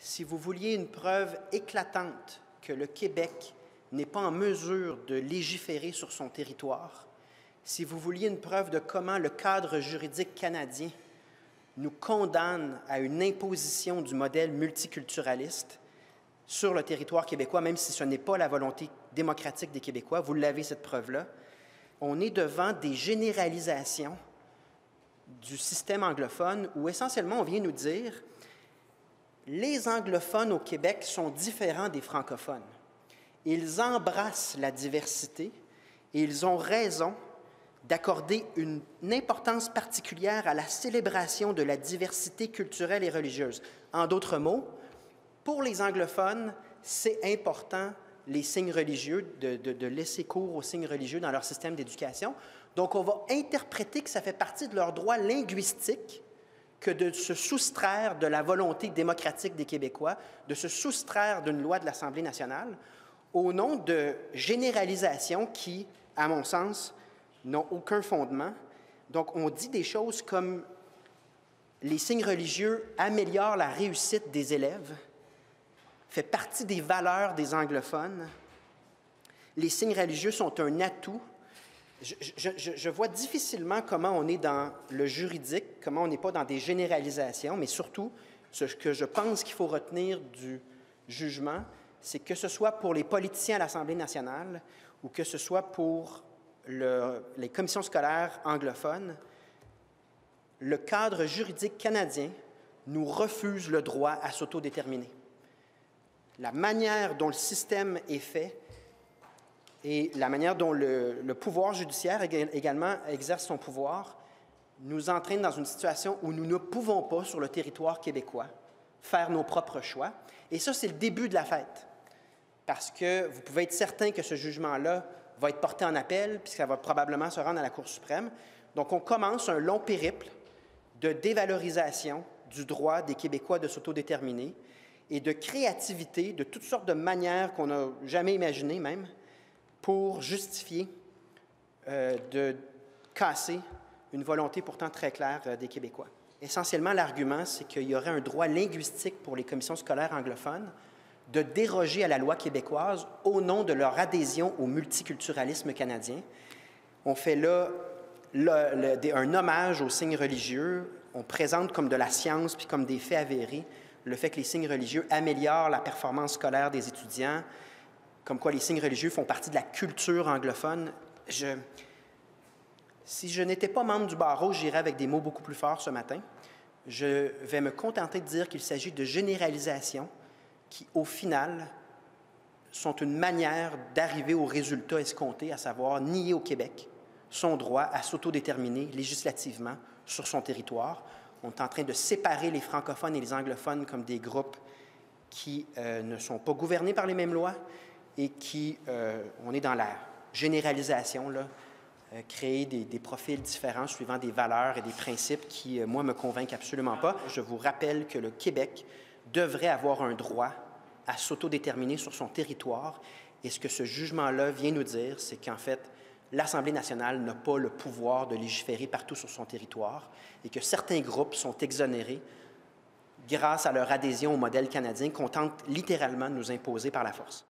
si vous vouliez une preuve éclatante que le Québec n'est pas en mesure de légiférer sur son territoire, si vous vouliez une preuve de comment le cadre juridique canadien nous condamne à une imposition du modèle multiculturaliste sur le territoire québécois, même si ce n'est pas la volonté démocratique des Québécois, vous l'avez cette preuve-là, on est devant des généralisations du système anglophone où essentiellement on vient nous dire les anglophones au Québec sont différents des francophones. Ils embrassent la diversité et ils ont raison d'accorder une, importance particulière à la célébration de la diversité culturelle et religieuse. En d'autres mots, pour les anglophones, c'est important les signes religieux, de, de, laisser cours aux signes religieux dans leur système d'éducation. Donc, on va interpréter que ça fait partie de leur droit linguistique que de se soustraire de la volonté démocratique des Québécois, de se soustraire d'une loi de l'Assemblée nationale, au nom de généralisations qui, à mon sens, n'ont aucun fondement. Donc, on dit des choses comme les signes religieux améliorent la réussite des élèves, fait partie des valeurs des anglophones. Les signes religieux sont un atout. Je, vois difficilement comment on est dans le juridique, comment on n'est pas dans des généralisations, mais surtout, ce que je pense qu'il faut retenir du jugement, c'est que ce soit pour les politiciens à l'Assemblée nationale ou que ce soit pour les commissions scolaires anglophones, le cadre juridique canadien nous refuse le droit à s'autodéterminer. La manière dont le système est fait et la manière dont le, pouvoir judiciaire également exerce son pouvoir nous entraîne dans une situation où nous ne pouvons pas, sur le territoire québécois, faire nos propres choix. Et ça, c'est le début de la fête. Parce que vous pouvez être certain que ce jugement-là va être porté en appel, puisque ça va probablement se rendre à la Cour suprême. Donc, on commence un long périple de dévalorisation du droit des Québécois de s'autodéterminer et de créativité de toutes sortes de manières qu'on n'a jamais imaginées même pour justifier euh, de casser une volonté pourtant très claire euh, des Québécois. Essentiellement, l'argument, c'est qu'il y aurait un droit linguistique pour les commissions scolaires anglophones de déroger à la loi québécoise au nom de leur adhésion au multiculturalisme canadien. On fait là un hommage aux signes religieux. On présente comme de la science puis comme des faits avérés le fait que les signes religieux améliorent la performance scolaire des étudiants, comme quoi les signes religieux font partie de la culture anglophone. Si je n'étais pas membre du barreau, j'irais avec des mots beaucoup plus forts ce matin. Je vais me contenter de dire qu'il s'agit de généralisation qui, au final, sont une manière d'arriver au résultat escompté, à savoir nier au Québec son droit à s'autodéterminer législativement sur son territoire. On est en train de séparer les francophones et les anglophones comme des groupes qui euh, ne sont pas gouvernés par les mêmes lois et qui, euh, on est dans la généralisation, là, euh, créer des, profils différents suivant des valeurs et des principes qui, moi, me convainquent absolument pas. Je vous rappelle que le Québec devrait avoir un droit à s'autodéterminer sur son territoire. Et ce que ce jugement-là vient nous dire, c'est qu'en fait, l'Assemblée nationale n'a pas le pouvoir de légiférer partout sur son territoire et que certains groupes sont exonérés grâce à leur adhésion au modèle canadien qu'on tente littéralement de nous imposer par la force.